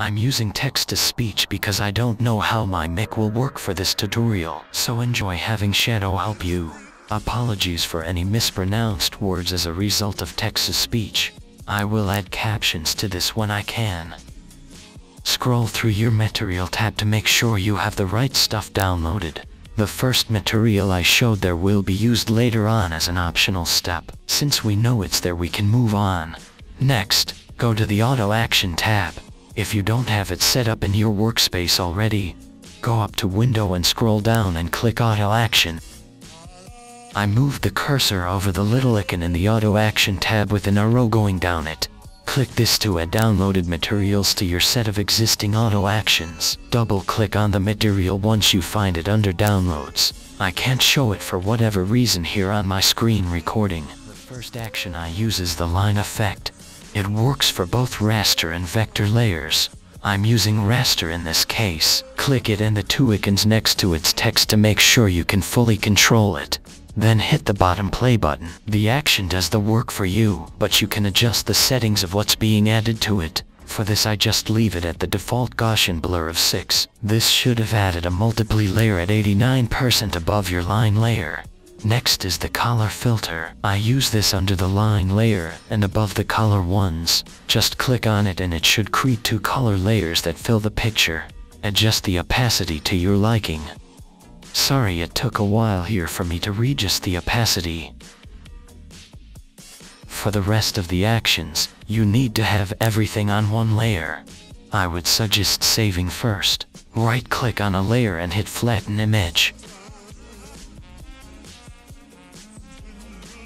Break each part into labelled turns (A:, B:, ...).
A: I'm using text-to-speech because I don't know how my mic will work for this tutorial, so enjoy having Shadow help you. Apologies for any mispronounced words as a result of text-to-speech. I will add captions to this when I can. Scroll through your material tab to make sure you have the right stuff downloaded. The first material I showed there will be used later on as an optional step. Since we know it's there we can move on. Next, go to the Auto Action tab. If you don't have it set up in your workspace already, go up to Window and scroll down and click Auto Action. I moved the cursor over the little icon in the Auto Action tab with an arrow going down it. Click this to add downloaded materials to your set of existing auto actions. Double click on the material once you find it under downloads. I can't show it for whatever reason here on my screen recording. The first action I use is the line effect. It works for both raster and vector layers. I'm using raster in this case. Click it and the two icons next to its text to make sure you can fully control it. Then hit the bottom play button. The action does the work for you, but you can adjust the settings of what's being added to it. For this I just leave it at the default Gaussian blur of 6. This should have added a multiply layer at 89% above your line layer. Next is the color filter. I use this under the line layer and above the color ones. Just click on it and it should create two color layers that fill the picture. Adjust the opacity to your liking. Sorry it took a while here for me to readjust the opacity. For the rest of the actions, you need to have everything on one layer. I would suggest saving first. Right click on a layer and hit flatten image.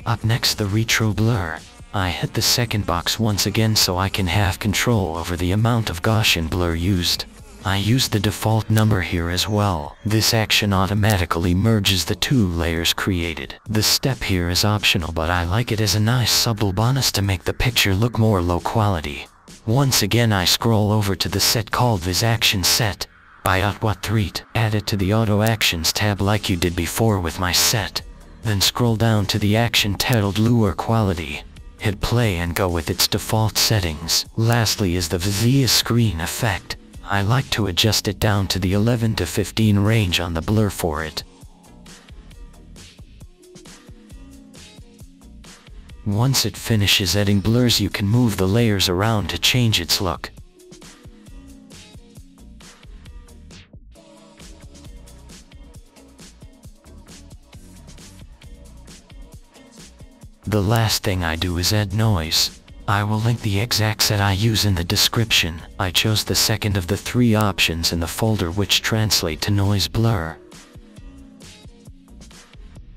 A: Up next the retro blur. I hit the second box once again so I can have control over the amount of Gaussian blur used. I use the default number here as well. This action automatically merges the two layers created. The step here is optional but I like it as a nice subtle bonus to make the picture look more low quality. Once again I scroll over to the set called VHS Action Set. By Atwat add it to the Auto Actions tab like you did before with my set. Then scroll down to the action titled Lure Quality. Hit play and go with its default settings. Lastly is the Vizia screen effect. I like to adjust it down to the 11 to 15 range on the blur for it. Once it finishes adding blurs you can move the layers around to change its look. The last thing I do is add noise. I will link the exact set I use in the description. I chose the second of the three options in the folder which translate to noise blur.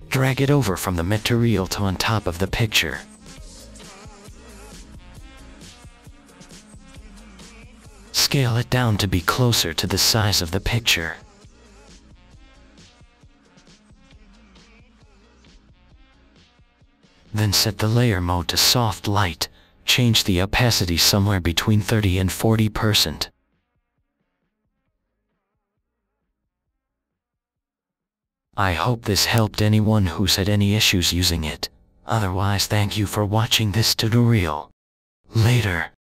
A: Drag it over from the material to on top of the picture. Scale it down to be closer to the size of the picture. Then set the layer mode to soft light change the opacity somewhere between 30 and 40%. I hope this helped anyone who's had any issues using it. Otherwise thank you for watching this tutorial. Later.